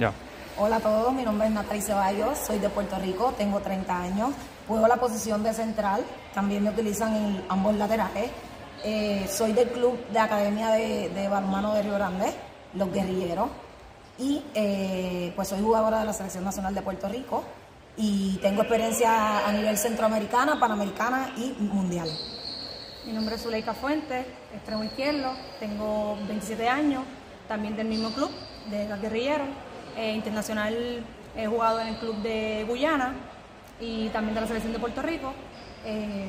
Ya. Hola a todos, mi nombre es Natalie Ceballos, soy de Puerto Rico, tengo 30 años, juego la posición de central, también me utilizan en ambos laterales. Eh, soy del club de Academia de, de Balonmano de Río Grande, Los Guerrilleros, y eh, pues soy jugadora de la Selección Nacional de Puerto Rico y tengo experiencia a nivel centroamericana, panamericana y mundial. Mi nombre es Zuleika Fuentes, extremo izquierdo, tengo 27 años, también del mismo club, de los guerrilleros. Eh, internacional he jugado en el club de Guyana y también de la selección de Puerto Rico. Eh,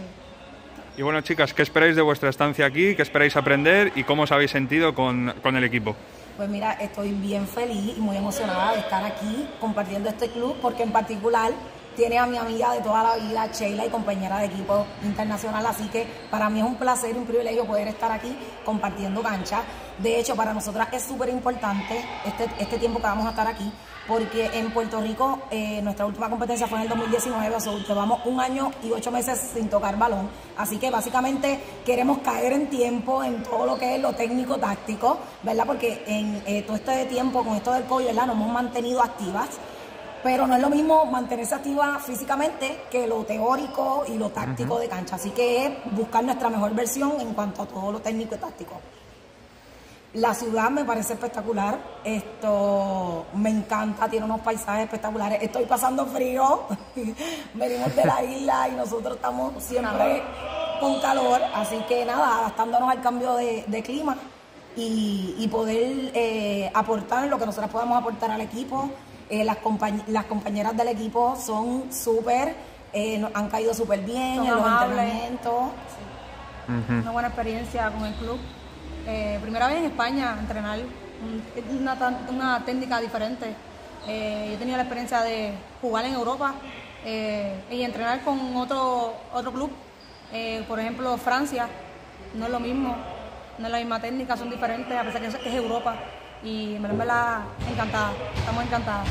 Y bueno, chicas, ¿qué esperáis de vuestra estancia aquí? ¿Qué esperáis aprender y cómo os habéis sentido con, con el equipo? Pues mira, estoy bien feliz y muy emocionada de estar aquí compartiendo este club porque en particular tiene a mi amiga de toda la vida, Sheila, y compañera de equipo internacional, así que para mí es un placer y un privilegio poder estar aquí compartiendo cancha. De hecho, para nosotras es súper importante este, este tiempo que vamos a estar aquí, porque en Puerto Rico eh, nuestra última competencia fue en el 2019, o sea, llevamos un año y ocho meses sin tocar balón, así que básicamente queremos caer en tiempo en todo lo que es lo técnico táctico, ¿verdad? Porque en eh, todo este tiempo con esto del COVID, ¿verdad? Nos hemos mantenido activas pero no es lo mismo mantenerse activa físicamente que lo teórico y lo táctico de cancha. Así que es buscar nuestra mejor versión en cuanto a todo lo técnico y táctico. La ciudad me parece espectacular, esto me encanta, tiene unos paisajes espectaculares. Estoy pasando frío, venimos de la isla y nosotros estamos siempre con calor, así que nada, adaptándonos al cambio de, de clima y, y poder eh, aportar lo que nosotros podamos aportar al equipo. Eh, las, compañ las compañeras del equipo son súper, eh, nos han caído súper bien Son en los entrenamientos. una buena experiencia con el club. Eh, primera vez en España entrenar, una, tan- una técnica diferente. Eh, yo he tenido la experiencia de jugar en Europa eh, y entrenar con otro, otro club, eh, por ejemplo Francia, no es lo mismo, no es la misma técnica, son diferentes, a pesar es, que es Europa. Y me la encantada, estamos encantadas.